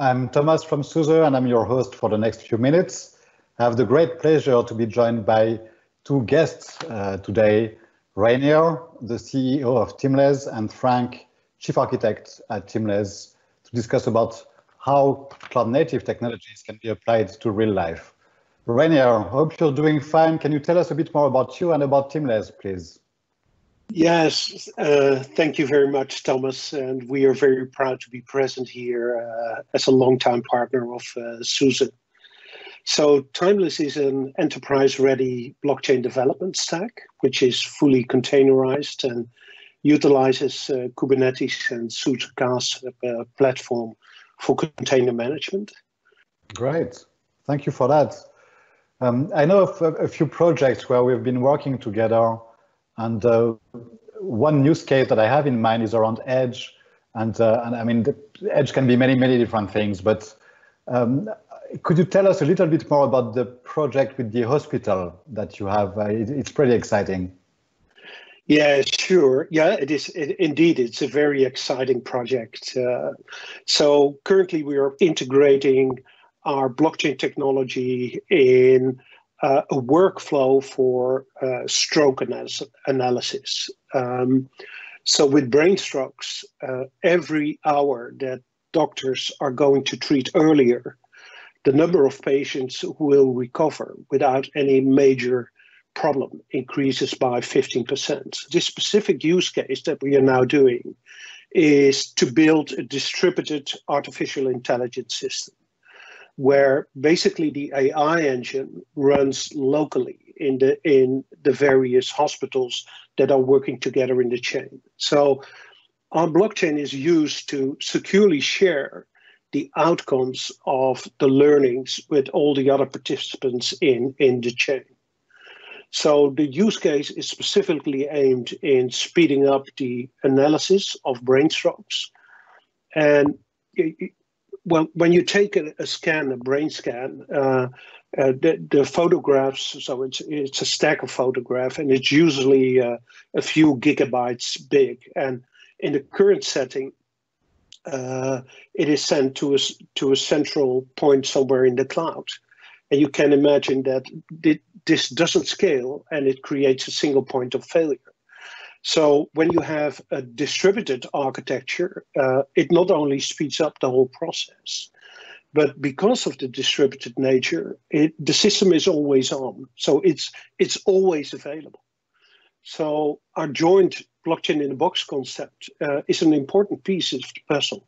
I'm Thomas from SUSE and I'm your host for the next few minutes. I have the great pleasure to be joined by two guests uh, today, Reinier, the CEO of Tymlez, and Frank, Chief Architect at Tymlez, to discuss about how cloud native technologies can be applied to real life. Reinier, hope you're doing fine. Can you tell us a bit more about you and about Tymlez, please? Yes, uh, thank you very much, Thomas. And we are very proud to be present here uh, as a longtime partner of uh, SUSE. So Tymlez is an enterprise-ready blockchain development stack, which is fully containerized and utilizes uh, Kubernetes and SUSE uh, platform for container management. Great, thank you for that. Um, I know of a few projects where we've been working together and uh, one use case that I have in mind is around Edge. And, uh, and I mean, the Edge can be many, many different things, but um, could you tell us a little bit more about the project with the hospital that you have? Uh, it, it's pretty exciting. Yeah, sure. Yeah, it is. It, indeed, it's a very exciting project. Uh, so currently, we are integrating our blockchain technology in uh, a workflow for uh, stroke analysis. analysis. Um, so with brain strokes, uh, every hour that doctors are going to treat earlier, the number of patients who will recover without any major problem increases by 15%. This specific use case that we are now doing is to build a distributed artificial intelligence system where basically the AI engine runs locally in the in the various hospitals that are working together in the chain. So our blockchain is used to securely share the outcomes of the learnings with all the other participants in, in the chain. So the use case is specifically aimed in speeding up the analysis of brain strokes. And well, when you take a, a scan, a brain scan, uh, uh, the, the, photographs, so it's, it's a stack of photographs, and it's usually uh, a few gigabytes big. And in the current setting, uh, it is sent to a, to a central point somewhere in the cloud. And you can imagine that this doesn't scale and it creates a single point of failure. So when you have a distributed architecture, uh, it not only speeds up the whole process, but because of the distributed nature, it, the system is always on. So it's it's always available. So our joint blockchain in a box concept uh, is an important piece of the puzzle,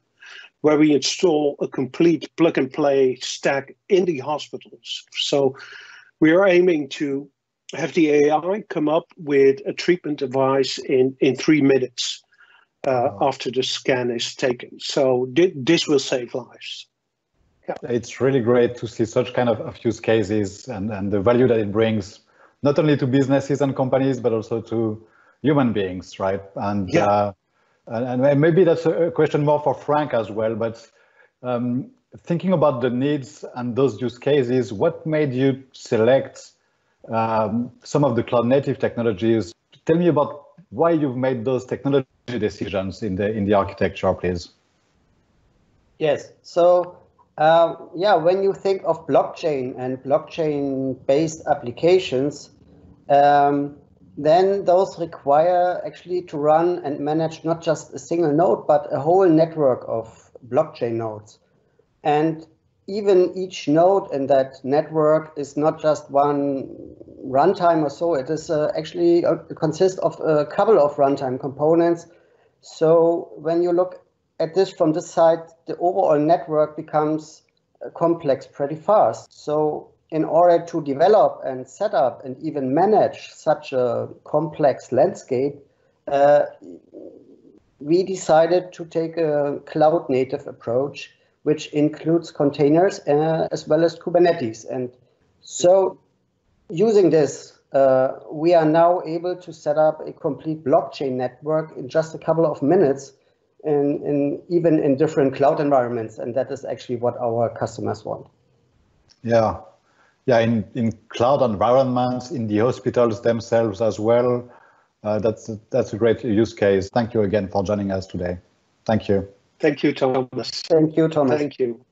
where we install a complete plug and play stack in the hospitals. So we are aiming to have the AI come up with a treatment device in, in three minutes uh, wow. after the scan is taken. So this will save lives. Yeah. It's really great to see such kind of, of use cases and, and the value that it brings, not only to businesses and companies, but also to human beings, right? And yeah. Uh, and, and, maybe that's a question more for Frank as well, but um, thinking about the needs and those use cases, what made you select um, some of the cloud native technologies. Tell me about why you've made those technology decisions in the in the architecture, please. Yes. So uh, yeah, when you think of blockchain and blockchain-based applications, um, then those require actually to run and manage not just a single node, but a whole network of blockchain nodes. And even each node in that network is not just one runtime or so. It is uh, actually uh, consists of a couple of runtime components. So when you look at this from this side, the overall network becomes uh, complex pretty fast. So in order to develop and set up and even manage such a complex landscape, uh, we decided to take a cloud native approach which includes containers uh, as well as Kubernetes. And so using this, uh, we are now able to set up a complete blockchain network in just a couple of minutes in, in even in different cloud environments. And that is actually what our customers want. Yeah. Yeah, in, in cloud environments, in the hospitals themselves as well. Uh, that's, that's a great use case. Thank you again for joining us today. Thank you. Thank you, Thomas. Thank you, Thomas. Thank you.